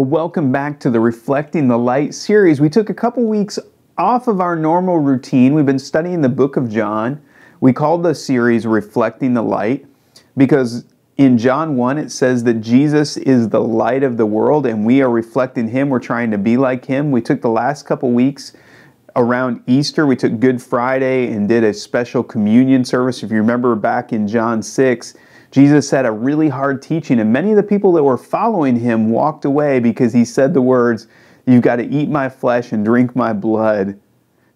Well, welcome back to the Reflecting the Light series. We took a couple weeks off of our normal routine. We've been studying the book of John. We called the series Reflecting the Light because in John 1 it says that Jesus is the light of the world and we are reflecting him. We're trying to be like him. We took the last couple weeks around Easter. We took Good Friday and did a special communion service. If you remember back in John 6, Jesus had a really hard teaching, and many of the people that were following him walked away because he said the words, You've got to eat my flesh and drink my blood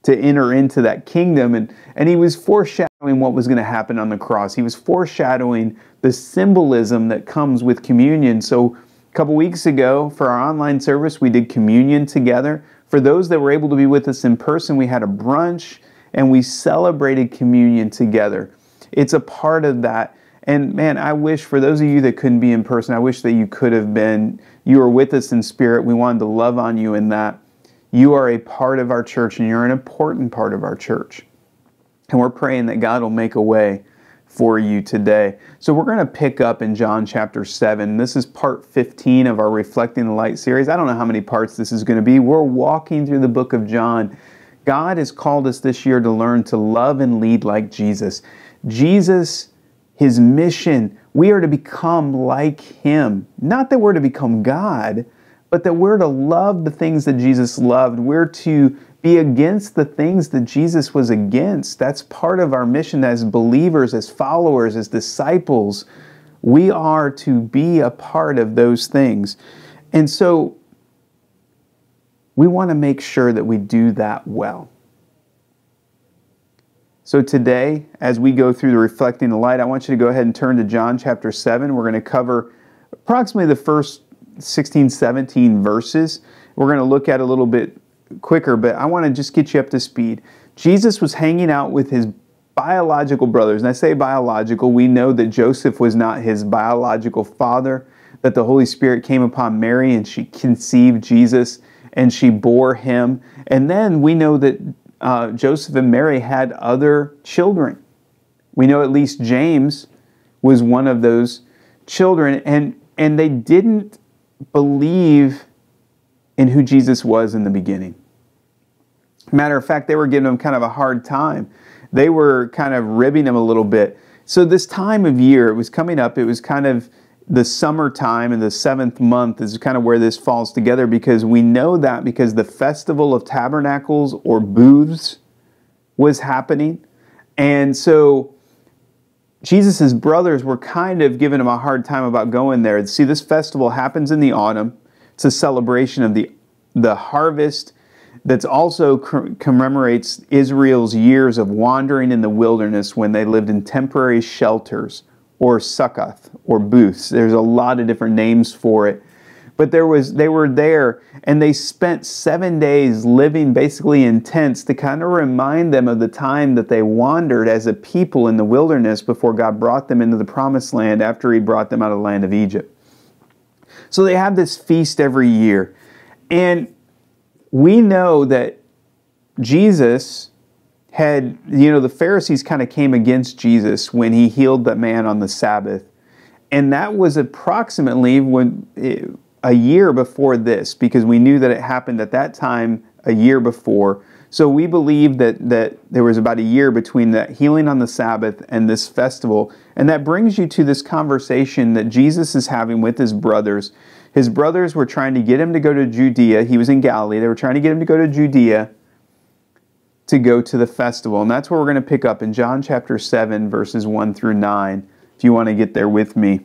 to enter into that kingdom. And, and he was foreshadowing what was going to happen on the cross. He was foreshadowing the symbolism that comes with communion. So, a couple weeks ago, for our online service, we did communion together. For those that were able to be with us in person, we had a brunch and we celebrated communion together. It's a part of that and man, I wish for those of you that couldn't be in person, I wish that you could have been. You were with us in spirit. We wanted to love on you in that. You are a part of our church and you're an important part of our church. And we're praying that God will make a way for you today. So we're going to pick up in John chapter 7. This is part 15 of our Reflecting the Light series. I don't know how many parts this is going to be. We're walking through the book of John. God has called us this year to learn to love and lead like Jesus. Jesus his mission. We are to become like him. Not that we're to become God, but that we're to love the things that Jesus loved. We're to be against the things that Jesus was against. That's part of our mission as believers, as followers, as disciples. We are to be a part of those things. And so we want to make sure that we do that well. So today, as we go through the Reflecting the Light, I want you to go ahead and turn to John chapter 7. We're going to cover approximately the first 16, 17 verses. We're going to look at a little bit quicker, but I want to just get you up to speed. Jesus was hanging out with his biological brothers. And I say biological, we know that Joseph was not his biological father, that the Holy Spirit came upon Mary and she conceived Jesus and she bore him. And then we know that uh, Joseph and Mary had other children. We know at least James was one of those children, and, and they didn't believe in who Jesus was in the beginning. Matter of fact, they were giving him kind of a hard time. They were kind of ribbing him a little bit. So, this time of year, it was coming up, it was kind of the summertime and the seventh month is kind of where this falls together because we know that because the festival of tabernacles or booths was happening. And so Jesus' brothers were kind of giving him a hard time about going there. See, this festival happens in the autumn. It's a celebration of the, the harvest that's also commemorates Israel's years of wandering in the wilderness when they lived in temporary shelters or Sukkoth or booths. There's a lot of different names for it. But there was they were there and they spent 7 days living basically in tents to kind of remind them of the time that they wandered as a people in the wilderness before God brought them into the promised land after he brought them out of the land of Egypt. So they have this feast every year. And we know that Jesus had, you know, the Pharisees kind of came against Jesus when he healed that man on the Sabbath. And that was approximately when eh, a year before this, because we knew that it happened at that time a year before. So we believe that, that there was about a year between that healing on the Sabbath and this festival. And that brings you to this conversation that Jesus is having with his brothers. His brothers were trying to get him to go to Judea. He was in Galilee. They were trying to get him to go to Judea to go to the festival. And that's where we're going to pick up in John chapter 7, verses 1 through 9, if you want to get there with me.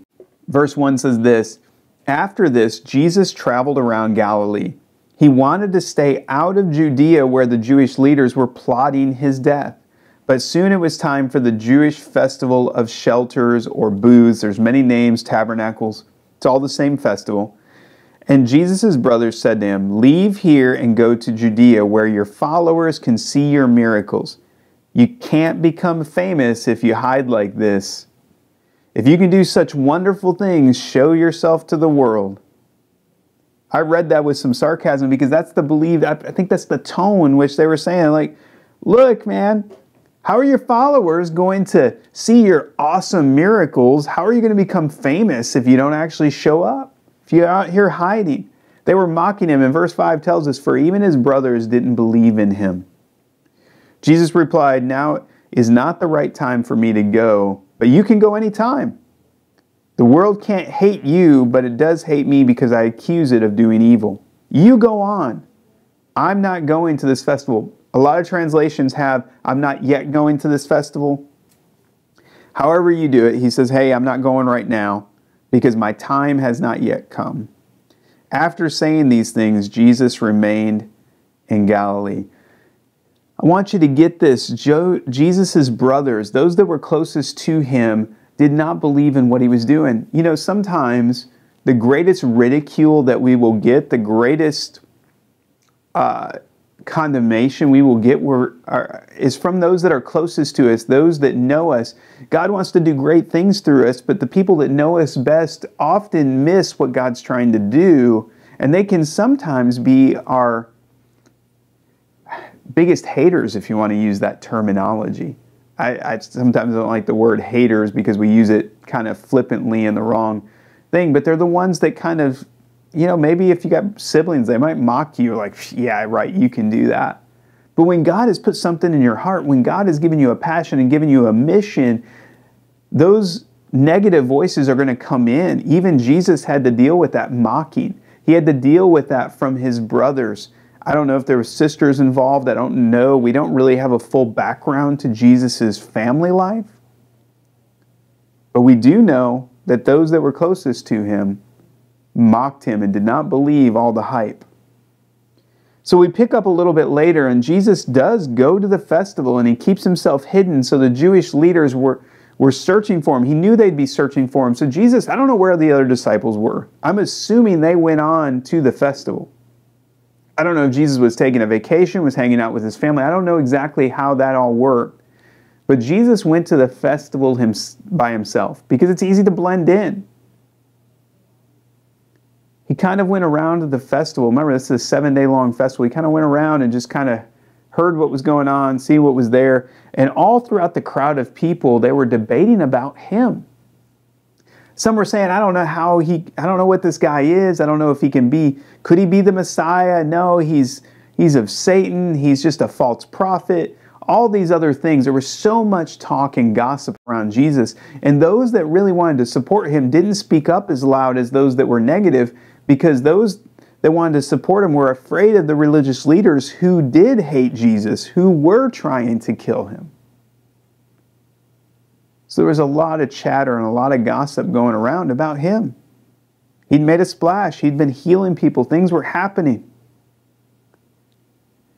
Verse 1 says this After this, Jesus traveled around Galilee. He wanted to stay out of Judea where the Jewish leaders were plotting his death. But soon it was time for the Jewish festival of shelters or booths. There's many names, tabernacles. It's all the same festival. And Jesus' brothers said to him, Leave here and go to Judea, where your followers can see your miracles. You can't become famous if you hide like this. If you can do such wonderful things, show yourself to the world. I read that with some sarcasm because that's the belief, I think that's the tone which they were saying. Like, look, man, how are your followers going to see your awesome miracles? How are you going to become famous if you don't actually show up? If you're out here hiding. They were mocking him, and verse 5 tells us, For even his brothers didn't believe in him. Jesus replied, Now is not the right time for me to go, but you can go any time. The world can't hate you, but it does hate me because I accuse it of doing evil. You go on. I'm not going to this festival. A lot of translations have, I'm not yet going to this festival. However, you do it, he says, Hey, I'm not going right now because my time has not yet come. After saying these things, Jesus remained in Galilee. I want you to get this. Jesus' brothers, those that were closest to him, did not believe in what he was doing. You know, sometimes the greatest ridicule that we will get, the greatest uh, condemnation we will get were, are, is from those that are closest to us, those that know us. God wants to do great things through us, but the people that know us best often miss what God's trying to do, and they can sometimes be our biggest haters, if you want to use that terminology. I, I sometimes don't like the word haters because we use it kind of flippantly in the wrong thing, but they're the ones that kind of you know, maybe if you got siblings, they might mock you, like, yeah, right, you can do that. But when God has put something in your heart, when God has given you a passion and given you a mission, those negative voices are going to come in. Even Jesus had to deal with that mocking. He had to deal with that from his brothers. I don't know if there were sisters involved. I don't know. We don't really have a full background to Jesus' family life. But we do know that those that were closest to him mocked him and did not believe all the hype. So we pick up a little bit later, and Jesus does go to the festival and he keeps himself hidden. So the Jewish leaders were, were searching for him. He knew they'd be searching for him. So Jesus, I don't know where the other disciples were. I'm assuming they went on to the festival. I don't know if Jesus was taking a vacation, was hanging out with his family. I don't know exactly how that all worked. But Jesus went to the festival him, by himself because it's easy to blend in he kind of went around the festival. Remember, this is a seven day long festival. He kind of went around and just kind of heard what was going on, see what was there. And all throughout the crowd of people, they were debating about him. Some were saying, I don't know how he, I don't know what this guy is. I don't know if he can be, could he be the Messiah? No, he's, he's of Satan. He's just a false prophet all these other things. There was so much talk and gossip around Jesus. And those that really wanted to support him didn't speak up as loud as those that were negative because those that wanted to support him were afraid of the religious leaders who did hate Jesus, who were trying to kill him. So there was a lot of chatter and a lot of gossip going around about him. He'd made a splash, he'd been healing people, things were happening.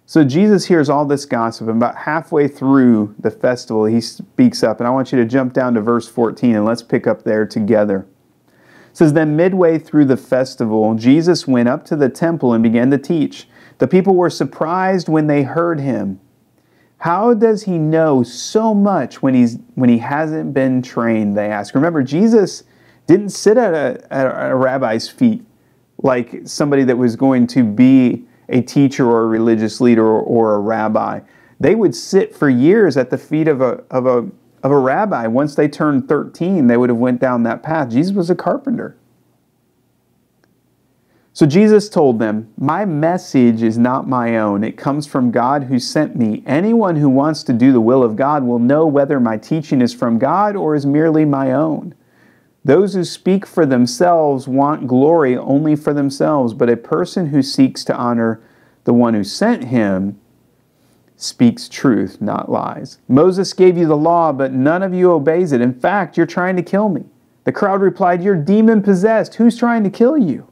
So Jesus hears all this gossip, and about halfway through the festival, he speaks up. And I want you to jump down to verse 14 and let's pick up there together. Says, Then midway through the festival, Jesus went up to the temple and began to teach. The people were surprised when they heard him. How does he know so much when, he's, when he hasn't been trained? They ask. Remember, Jesus didn't sit at a, at a rabbi's feet like somebody that was going to be a teacher or a religious leader or, or a rabbi. They would sit for years at the feet of a, of a of a rabbi. Once they turned 13, they would have went down that path. Jesus was a carpenter. So Jesus told them, My message is not my own. It comes from God who sent me. Anyone who wants to do the will of God will know whether my teaching is from God or is merely my own. Those who speak for themselves want glory only for themselves, but a person who seeks to honor the one who sent him speaks truth, not lies. Moses gave you the law, but none of you obeys it. In fact, you're trying to kill me. The crowd replied, You're demon possessed. Who's trying to kill you?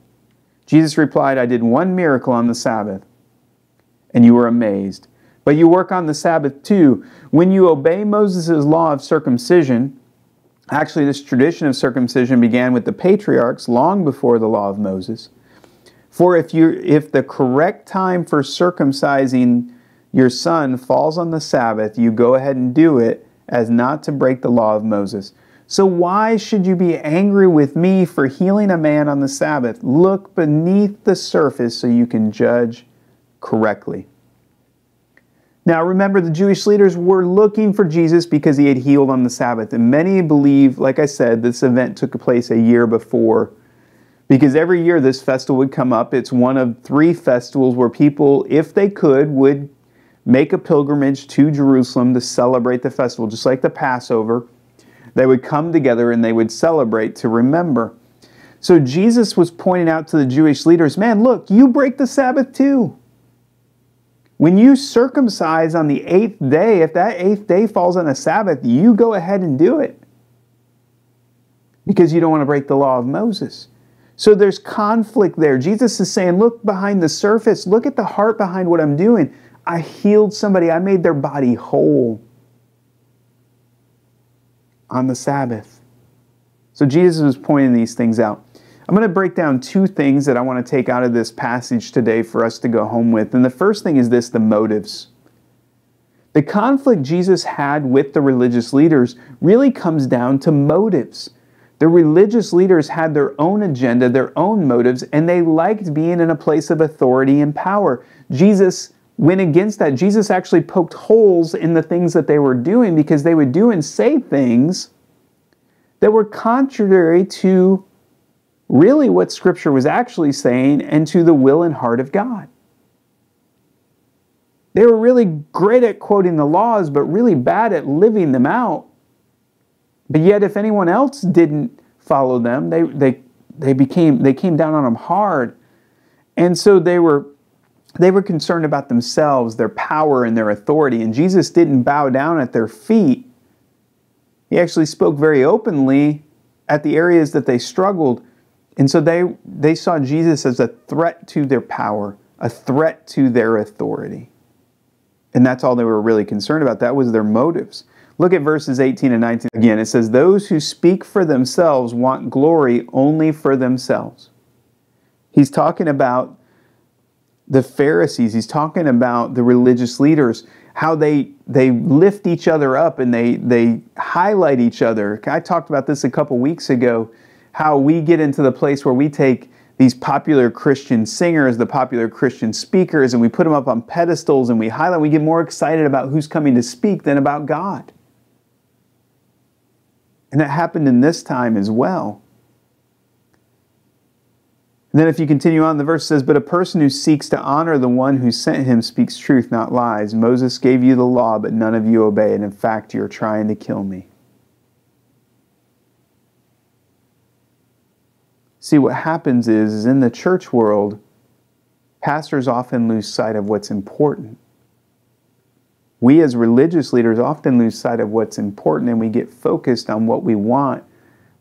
Jesus replied, I did one miracle on the Sabbath, and you were amazed. But you work on the Sabbath too. When you obey Moses' law of circumcision, actually, this tradition of circumcision began with the patriarchs long before the law of Moses. For if, you, if the correct time for circumcising your son falls on the Sabbath, you go ahead and do it as not to break the law of Moses. So why should you be angry with me for healing a man on the Sabbath? Look beneath the surface so you can judge correctly. Now remember, the Jewish leaders were looking for Jesus because he had healed on the Sabbath. And many believe, like I said, this event took place a year before. Because every year this festival would come up. It's one of three festivals where people, if they could, would make a pilgrimage to Jerusalem to celebrate the festival, just like the Passover. They would come together and they would celebrate to remember. So Jesus was pointing out to the Jewish leaders man, look, you break the Sabbath too. When you circumcise on the eighth day, if that eighth day falls on a Sabbath, you go ahead and do it because you don't want to break the law of Moses. So there's conflict there. Jesus is saying, look behind the surface, look at the heart behind what I'm doing. I healed somebody, I made their body whole on the Sabbath. So Jesus was pointing these things out. I'm going to break down two things that I want to take out of this passage today for us to go home with. And the first thing is this the motives. The conflict Jesus had with the religious leaders really comes down to motives. The religious leaders had their own agenda, their own motives, and they liked being in a place of authority and power. Jesus went against that. Jesus actually poked holes in the things that they were doing because they would do and say things that were contrary to really what Scripture was actually saying and to the will and heart of God. They were really great at quoting the laws, but really bad at living them out. But yet, if anyone else didn't follow them, they, they, they, became, they came down on them hard. And so they were they were concerned about themselves, their power, and their authority. And Jesus didn't bow down at their feet. He actually spoke very openly at the areas that they struggled. And so they, they saw Jesus as a threat to their power, a threat to their authority. And that's all they were really concerned about. That was their motives. Look at verses 18 and 19 again. It says, Those who speak for themselves want glory only for themselves. He's talking about the Pharisees. He's talking about the religious leaders, how they they lift each other up and they they highlight each other. I talked about this a couple weeks ago, how we get into the place where we take these popular Christian singers, the popular Christian speakers, and we put them up on pedestals and we highlight. We get more excited about who's coming to speak than about God. And that happened in this time as well. And then if you continue on, the verse says, But a person who seeks to honor the one who sent him speaks truth, not lies. Moses gave you the law, but none of you obey and In fact, you're trying to kill me. See, what happens is, is in the church world, pastors often lose sight of what's important. We as religious leaders often lose sight of what's important and we get focused on what we want.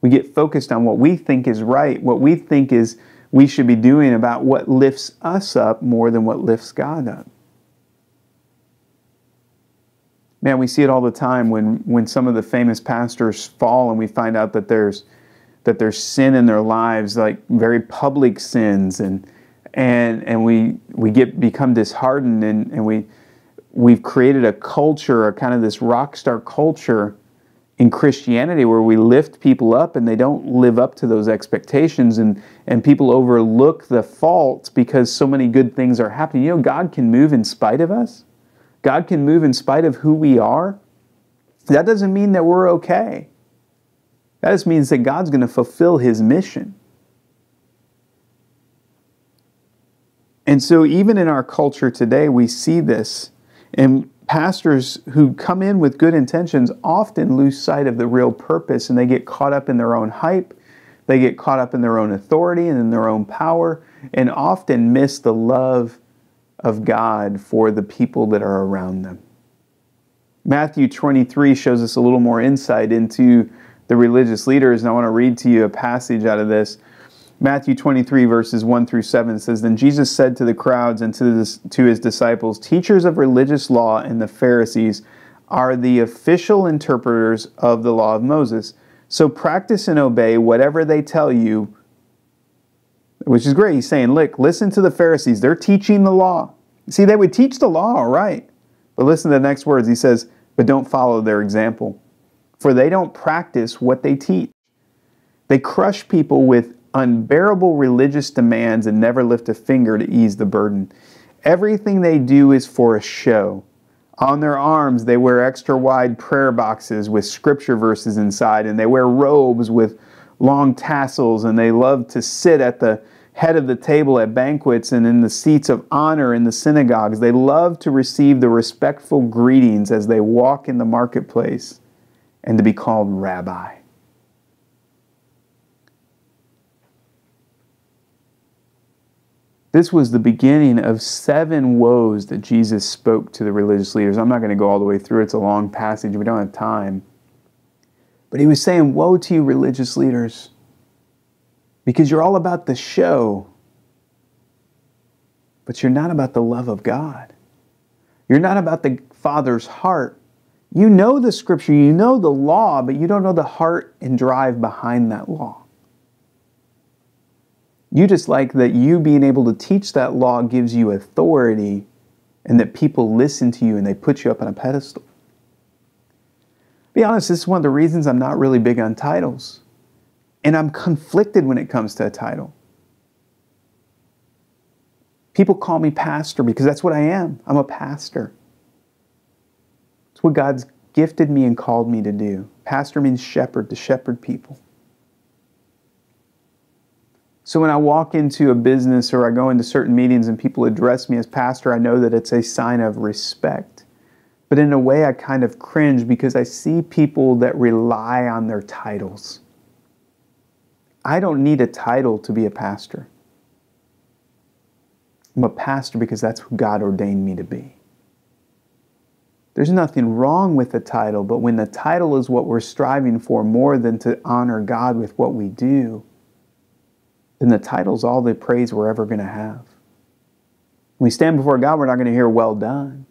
We get focused on what we think is right, what we think is we should be doing about what lifts us up more than what lifts God up. Man, we see it all the time when, when some of the famous pastors fall and we find out that there's that there's sin in their lives, like very public sins, and and and we we get become disheartened and, and we we've created a culture, a kind of this rock star culture in Christianity where we lift people up and they don't live up to those expectations and, and people overlook the faults because so many good things are happening. You know, God can move in spite of us. God can move in spite of who we are. That doesn't mean that we're okay. That just means that God's going to fulfill his mission. And so, even in our culture today, we see this. And pastors who come in with good intentions often lose sight of the real purpose and they get caught up in their own hype, they get caught up in their own authority and in their own power, and often miss the love of God for the people that are around them. Matthew 23 shows us a little more insight into the religious leaders, and I want to read to you a passage out of this. Matthew 23, verses 1 through 7 says Then Jesus said to the crowds and to, to his disciples, Teachers of religious law and the Pharisees are the official interpreters of the law of Moses. So practice and obey whatever they tell you, which is great. He's saying, Look, listen to the Pharisees. They're teaching the law. See, they would teach the law, all right. But listen to the next words. He says, But don't follow their example, for they don't practice what they teach. They crush people with unbearable religious demands and never lift a finger to ease the burden. Everything they do is for a show. On their arms, they wear extra wide prayer boxes with scripture verses inside, and they wear robes with long tassels and they love to sit at the head of the table at banquets and in the seats of honor in the synagogues. They love to receive the respectful greetings as they walk in the marketplace and to be called rabbi. This was the beginning of seven woes that Jesus spoke to the religious leaders. I'm not going to go all the way through, it's a long passage, we don't have time. But he was saying, Woe to you, religious leaders because you're all about the show, but you're not about the love of God. You're not about the Father's heart. You know the scripture, you know the law, but you don't know the heart and drive behind that law. You just like that you being able to teach that law gives you authority and that people listen to you and they put you up on a pedestal. Be honest, this is one of the reasons I'm not really big on titles. And I'm conflicted when it comes to a title. People call me pastor because that's what I am. I'm a pastor. It's what God's gifted me and called me to do. Pastor means shepherd, to shepherd people. So when I walk into a business or I go into certain meetings and people address me as pastor, I know that it's a sign of respect. But in a way, I kind of cringe because I see people that rely on their titles. I don't need a title to be a pastor. I'm a pastor because that's who God ordained me to be. There's nothing wrong with the title, but when the title is what we're striving for more than to honor God with what we do, then the title's all the praise we're ever going to have. When we stand before God, we're not going to hear, Well done,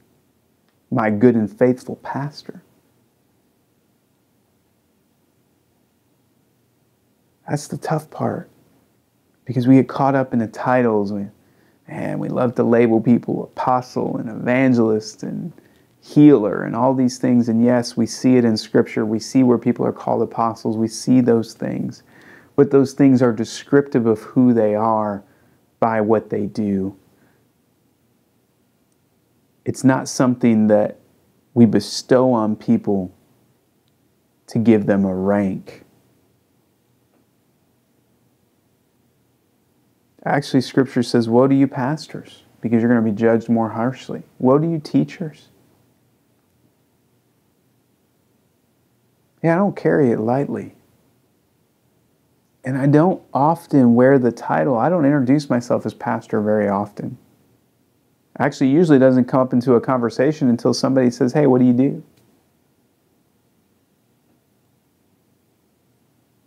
my good and faithful pastor. That's the tough part. Because we get caught up in the titles. We, and we love to label people apostle and evangelist and healer and all these things. And yes, we see it in Scripture. We see where people are called apostles. We see those things. But those things are descriptive of who they are by what they do. It's not something that we bestow on people to give them a rank Actually, Scripture says, Woe to you, pastors, because you're going to be judged more harshly. Woe to you, teachers. Yeah, I don't carry it lightly. And I don't often wear the title. I don't introduce myself as pastor very often. Actually, usually doesn't come up into a conversation until somebody says, Hey, what do you do?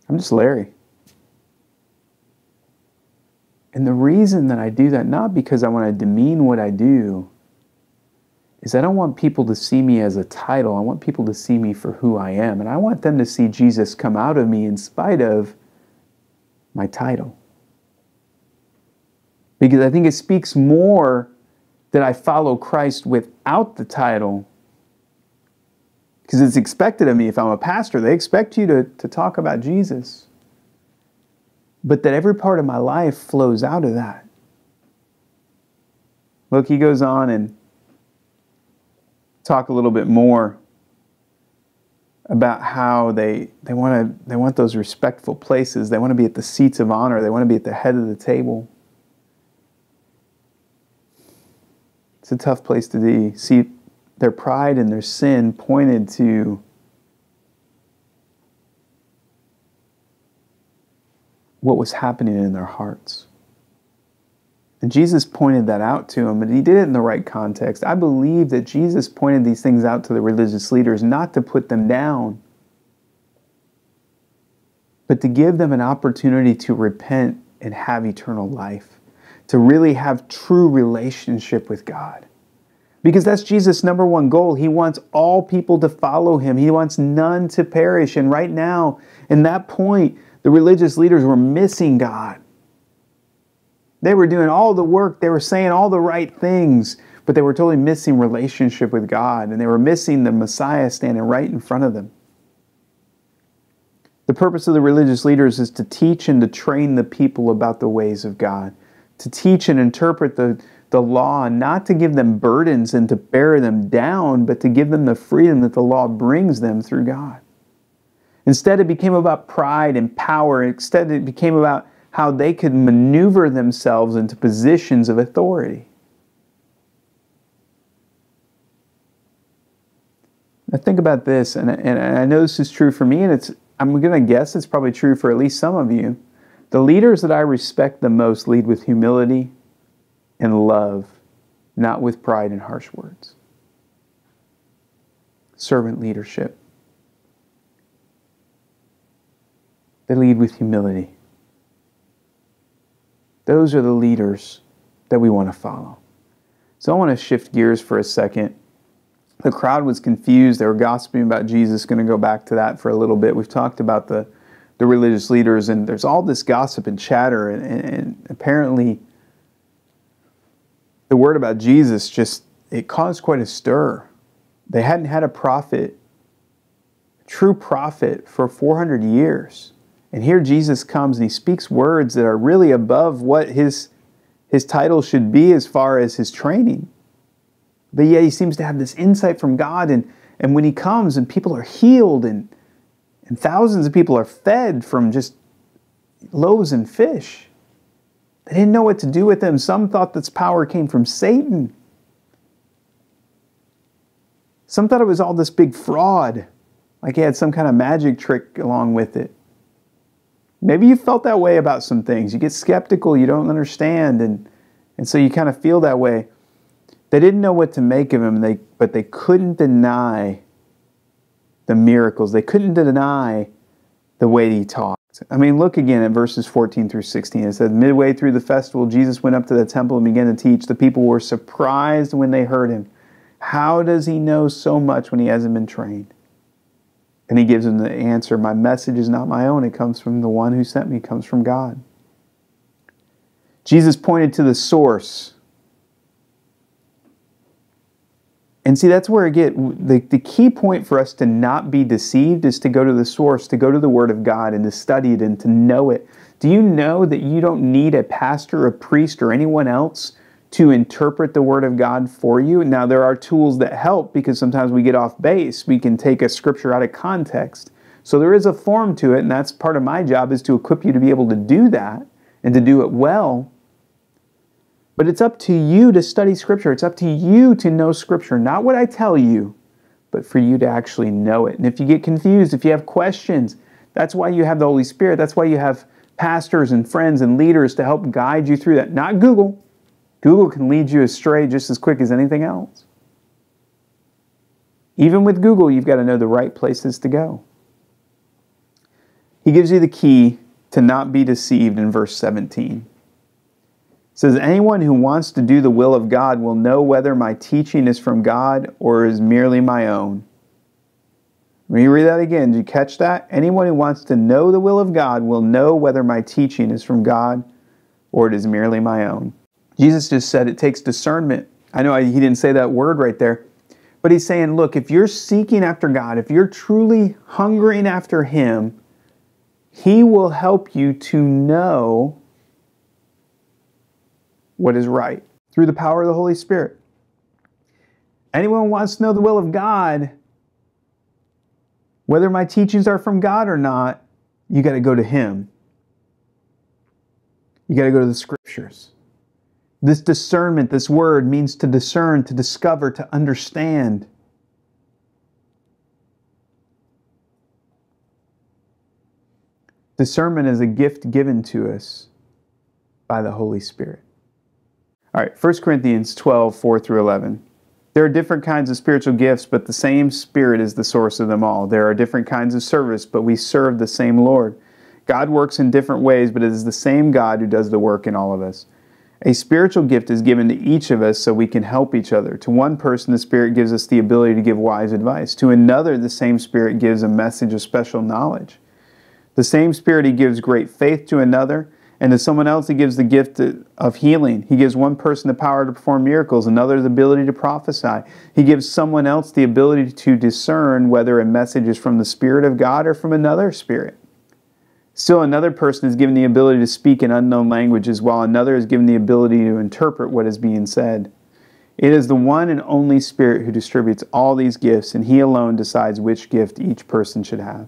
I'm just Larry. And the reason that I do that, not because I want to demean what I do, is I don't want people to see me as a title. I want people to see me for who I am. And I want them to see Jesus come out of me in spite of my title. Because I think it speaks more that I follow Christ without the title. Because it's expected of me if I'm a pastor, they expect you to, to talk about Jesus but that every part of my life flows out of that. Look, he goes on and talk a little bit more about how they, they want to they want those respectful places. They want to be at the seats of honor. They want to be at the head of the table. It's a tough place to be. See, their pride and their sin pointed to what was happening in their hearts. And Jesus pointed that out to him, but he did it in the right context. I believe that Jesus pointed these things out to the religious leaders not to put them down, but to give them an opportunity to repent and have eternal life, to really have true relationship with God. Because that's Jesus' number one goal. He wants all people to follow him. He wants none to perish. And right now, in that point, the religious leaders were missing God. They were doing all the work, they were saying all the right things, but they were totally missing relationship with God, and they were missing the Messiah standing right in front of them. The purpose of the religious leaders is to teach and to train the people about the ways of God, to teach and interpret the, the law, not to give them burdens and to bear them down, but to give them the freedom that the law brings them through God. Instead, it became about pride and power. Instead, it became about how they could maneuver themselves into positions of authority. Now think about this, and, and I know this is true for me, and it's I'm going to guess it's probably true for at least some of you. The leaders that I respect the most lead with humility and love, not with pride and harsh words. Servant leadership. They lead with humility. Those are the leaders that we want to follow. So I want to shift gears for a second the crowd was confused. They were gossiping about Jesus. Going to go back to that for a little bit. We've talked about the, the religious leaders, and there's all this gossip and chatter, and, and, and apparently the word about Jesus just it caused quite a stir. They hadn't had a prophet, a true prophet, for 400 years. And here Jesus comes and he speaks words that are really above what his, his title should be as far as his training. But yet he seems to have this insight from God. And, and when he comes and people are healed and, and thousands of people are fed from just loaves and fish, they didn't know what to do with them. Some thought this power came from Satan. Some thought it was all this big fraud, like he had some kind of magic trick along with it. Maybe you felt that way about some things. You get skeptical, you don't understand, and, and so you kind of feel that way. They didn't know what to make of him, they, but they couldn't deny the miracles. They couldn't deny the way he talked. I mean, look again at verses 14 through 16. It says, Midway through the festival, Jesus went up to the temple and began to teach. The people were surprised when they heard him. How does he know so much when he hasn't been trained? And he gives them the answer My message is not my own, it comes from the one who sent me, it comes from God. Jesus pointed to the source And see, that's where I get the, the key point for us to not be deceived is to go to the source, to go to the Word of God and to study it and to know it. Do you know that you don't need a pastor, a priest, or anyone else to interpret the Word of God for you? Now, there are tools that help because sometimes we get off base. We can take a scripture out of context. So there is a form to it, and that's part of my job is to equip you to be able to do that and to do it well. But it's up to you to study Scripture. It's up to you to know Scripture, not what I tell you, but for you to actually know it. And if you get confused, if you have questions, that's why you have the Holy Spirit. That's why you have pastors and friends and leaders to help guide you through that. Not Google. Google can lead you astray just as quick as anything else. Even with Google, you've got to know the right places to go. He gives you the key to not be deceived in verse 17 says, Anyone who wants to do the will of God will know whether my teaching is from God or is merely my own. Let me read that again. Did you catch that? Anyone who wants to know the will of God will know whether my teaching is from God or it is merely my own. Jesus just said it takes discernment. I know he didn't say that word right there, but he's saying, look, if you're seeking after God, if you're truly hungering after Him, He will help you to know what is right through the power of the Holy Spirit. Anyone wants to know the will of God, whether my teachings are from God or not, you got to go to Him. You got to go to the scriptures. This discernment, this word means to discern, to discover, to understand. Discernment is a gift given to us by the Holy Spirit. All right, 1 Corinthians 12, 4 through 11. There are different kinds of spiritual gifts, but the same Spirit is the source of them all. There are different kinds of service, but we serve the same Lord. God works in different ways, but it is the same God who does the work in all of us. A spiritual gift is given to each of us so we can help each other. To one person, the Spirit gives us the ability to give wise advice. To another, the same Spirit gives a message of special knowledge. The same Spirit, He gives great faith to another and to someone else, he gives the gift of healing. He gives one person the power to perform miracles, another the ability to prophesy. He gives someone else the ability to discern whether a message is from the Spirit of God or from another spirit. Still, another person is given the ability to speak in unknown languages, while another is given the ability to interpret what is being said. It is the one and only Spirit who distributes all these gifts, and He alone decides which gift each person should have.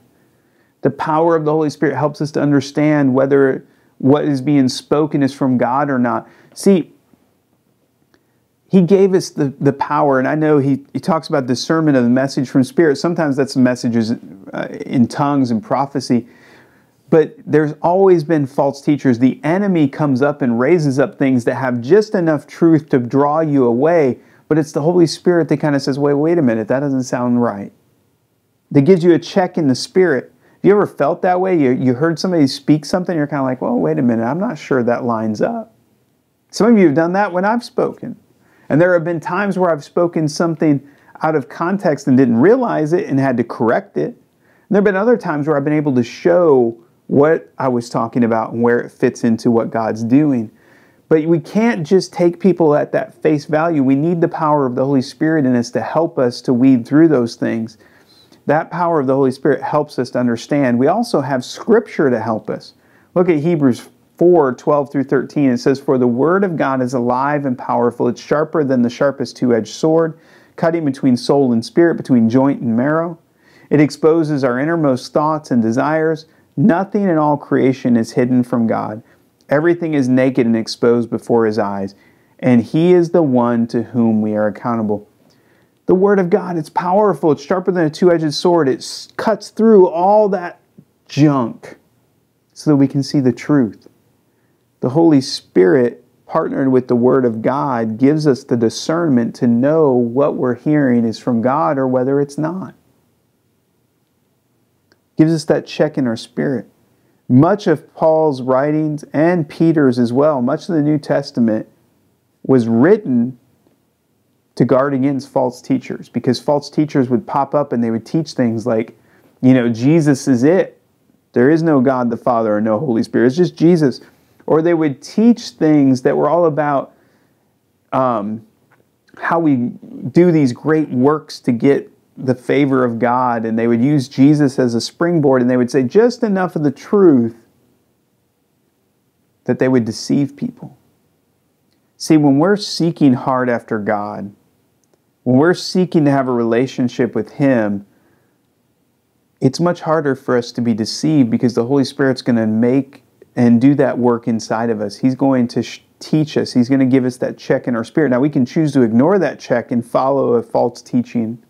The power of the Holy Spirit helps us to understand whether what is being spoken is from God or not. See, he gave us the, the power, and I know he, he talks about discernment of the message from Spirit. Sometimes that's messages uh, in tongues and prophecy. But there's always been false teachers. The enemy comes up and raises up things that have just enough truth to draw you away, but it's the Holy Spirit that kind of says, wait, wait a minute, that doesn't sound right. That gives you a check in the spirit. Have you ever felt that way? You, you heard somebody speak something, you're kind of like, well, wait a minute, I'm not sure that lines up. Some of you have done that when I've spoken. And there have been times where I've spoken something out of context and didn't realize it and had to correct it. And there have been other times where I've been able to show what I was talking about and where it fits into what God's doing. But we can't just take people at that face value. We need the power of the Holy Spirit in us to help us to weed through those things. That power of the Holy Spirit helps us to understand. We also have Scripture to help us. Look at Hebrews 4 12 through 13. It says, For the Word of God is alive and powerful. It's sharper than the sharpest two edged sword, cutting between soul and spirit, between joint and marrow. It exposes our innermost thoughts and desires. Nothing in all creation is hidden from God. Everything is naked and exposed before His eyes, and He is the one to whom we are accountable. The Word of God, it's powerful, it's sharper than a two edged sword, it cuts through all that junk so that we can see the truth. The Holy Spirit, partnered with the Word of God, gives us the discernment to know what we're hearing is from God or whether it's not gives us that check in our spirit. Much of Paul's writings and Peter's as well, much of the New Testament was written to guard against false teachers because false teachers would pop up and they would teach things like, you know, Jesus is it. There is no God the Father or no Holy Spirit. It's just Jesus. Or they would teach things that were all about um, how we do these great works to get the favor of God and they would use Jesus as a springboard and they would say just enough of the truth that they would deceive people. See, when we're seeking hard after God, when we're seeking to have a relationship with Him, it's much harder for us to be deceived because the Holy Spirit's going to make and do that work inside of us. He's going to teach us, He's going to give us that check in our spirit. Now, we can choose to ignore that check and follow a false teaching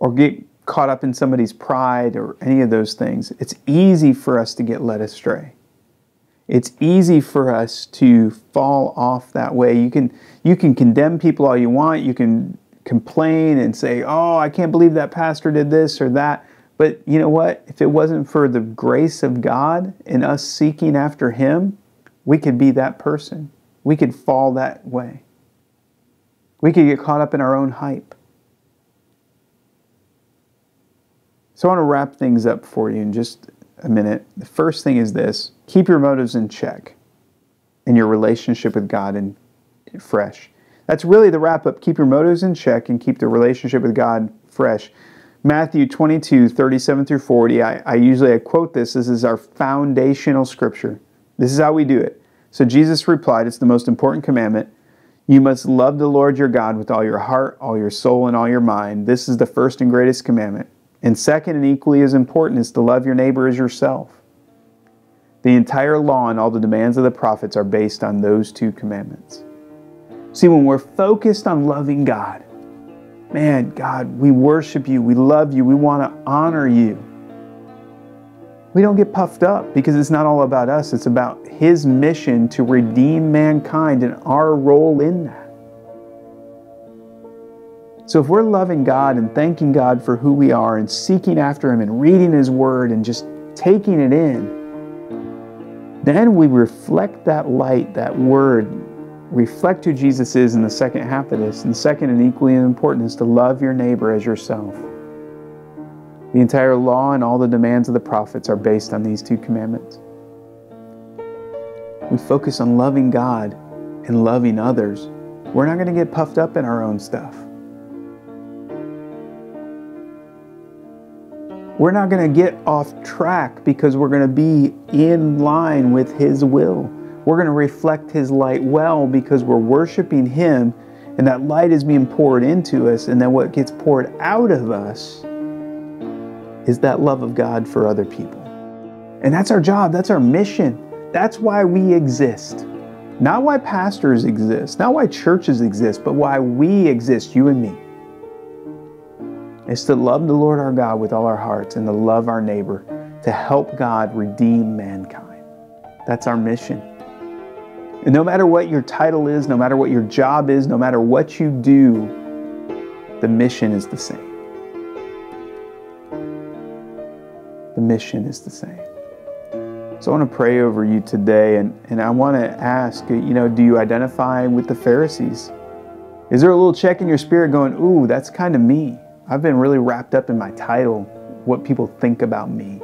or get caught up in somebody's pride or any of those things, it's easy for us to get led astray. It's easy for us to fall off that way. You can you can condemn people all you want. You can complain and say, "Oh, I can't believe that pastor did this or that." But you know what? If it wasn't for the grace of God and us seeking after him, we could be that person. We could fall that way. We could get caught up in our own hype. So I want to wrap things up for you in just a minute. The first thing is this keep your motives in check and your relationship with God in fresh. That's really the wrap up. Keep your motives in check and keep the relationship with God fresh. Matthew 22, 37 through 40. I, I usually I quote this. This is our foundational scripture. This is how we do it. So Jesus replied, It's the most important commandment. You must love the Lord your God with all your heart, all your soul, and all your mind. This is the first and greatest commandment. And second, and equally as important, is to love your neighbor as yourself. The entire law and all the demands of the prophets are based on those two commandments. See, when we're focused on loving God, man, God, we worship you, we love you, we want to honor you. We don't get puffed up because it's not all about us, it's about His mission to redeem mankind and our role in that. So if we're loving God and thanking God for who we are and seeking after Him and reading His Word and just taking it in, then we reflect that light, that Word, reflect who Jesus is in the second half of this. And second and equally important is to love your neighbor as yourself. The entire law and all the demands of the prophets are based on these two commandments. We focus on loving God and loving others. We're not going to get puffed up in our own stuff. We're not going to get off track because we're going to be in line with His will. We're going to reflect His light well because we're worshiping Him and that light is being poured into us. And then what gets poured out of us is that love of God for other people. And that's our job, that's our mission. That's why we exist. Not why pastors exist, not why churches exist, but why we exist, you and me. Is to love the Lord our God with all our hearts and to love our neighbor, to help God redeem mankind. That's our mission. And no matter what your title is, no matter what your job is, no matter what you do, the mission is the same. The mission is the same. So I want to pray over you today, and, and I want to ask, you know, do you identify with the Pharisees? Is there a little check in your spirit going, ooh, that's kind of me? I've been really wrapped up in my title, what people think about me.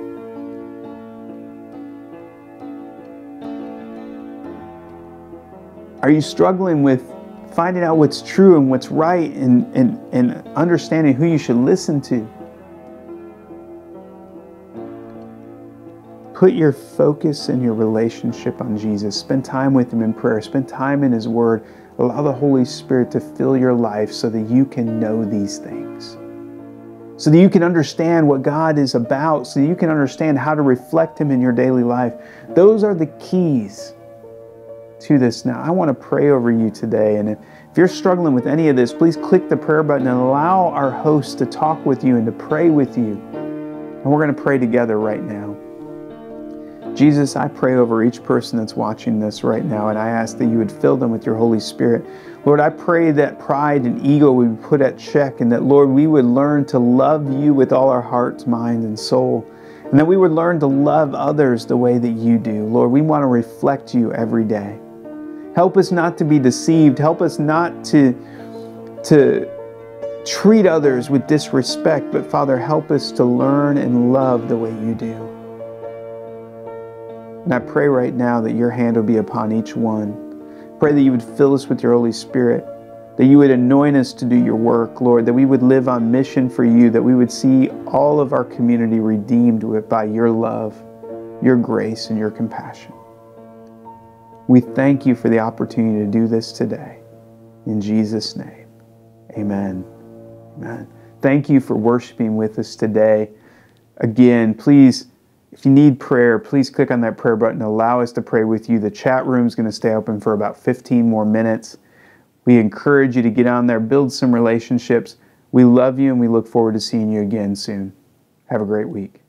Are you struggling with finding out what's true and what's right and, and, and understanding who you should listen to? Put your focus and your relationship on Jesus. Spend time with Him in prayer. Spend time in His Word. Allow the Holy Spirit to fill your life so that you can know these things. So that you can understand what God is about, so that you can understand how to reflect Him in your daily life. Those are the keys to this now. I want to pray over you today. And if you're struggling with any of this, please click the prayer button and allow our host to talk with you and to pray with you. And we're going to pray together right now. Jesus, I pray over each person that's watching this right now, and I ask that you would fill them with your Holy Spirit. Lord, I pray that pride and ego would be put at check, and that, Lord, we would learn to love you with all our hearts, mind, and soul, and that we would learn to love others the way that you do. Lord, we want to reflect you every day. Help us not to be deceived. Help us not to, to treat others with disrespect, but Father, help us to learn and love the way you do. And I pray right now that your hand will be upon each one. Pray that you would fill us with your Holy Spirit, that you would anoint us to do your work, Lord, that we would live on mission for you, that we would see all of our community redeemed by your love, your grace, and your compassion. We thank you for the opportunity to do this today. In Jesus' name, amen. Amen. Thank you for worshiping with us today. Again, please if you need prayer, please click on that prayer button. Allow us to pray with you. The chat room is going to stay open for about 15 more minutes. We encourage you to get on there, build some relationships. We love you and we look forward to seeing you again soon. Have a great week.